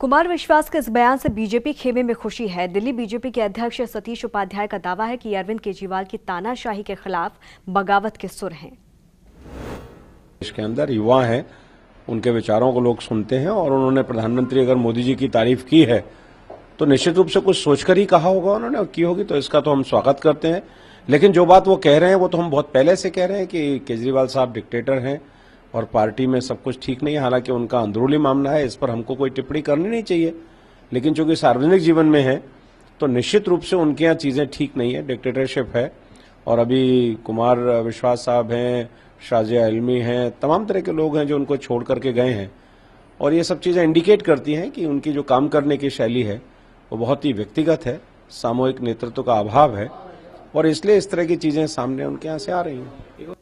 कुमार विश्वास के इस बयान से बीजेपी खेमे में खुशी है। दिल्ली बीजेपी के अध्यक्ष सतीश उपाध्याय का दावा है कि अरविंद केजरीवाल की तानाशाही के खिलाफ बगावत के सुर हैं। देश के अंदर युवा हैं, उनके विचारों को लोग सुनते हैं और उन्होंने प्रधानमंत्री अगर मोदी जी की तारीफ़ की है तो निश्चित रूप से कुछ सोचकर ही कहा होगा उन्होंने की होगी तो इसका तो हम स्वागत करते हैं। लेकिन जो बात वो कह रहे हैं, वो तो हम बहुत पहले से कह रहे हैं कि केजरीवाल साहब डिक्टेटर हैं। और पार्टी में सब कुछ ठीक नहीं है, हालाँकि उनका अंदरूनी मामला है, इस पर हमको कोई टिप्पणी करनी नहीं चाहिए। लेकिन चूँकि सार्वजनिक जीवन में है तो निश्चित रूप से उनके यहाँ चीज़ें ठीक नहीं है, डिक्टेटरशिप है, और अभी कुमार विश्वास साहब हैं शाजिया इल्मी हैं, तमाम तरह के लोग हैं जो उनको छोड़ करके गए हैं। और ये सब चीज़ें इंडिकेट करती हैं कि उनकी जो काम करने की शैली है, वो बहुत ही व्यक्तिगत है, सामूहिक नेतृत्व का अभाव है, और इसलिए इस तरह की चीज़ें सामने उनके यहाँ से आ रही हैं।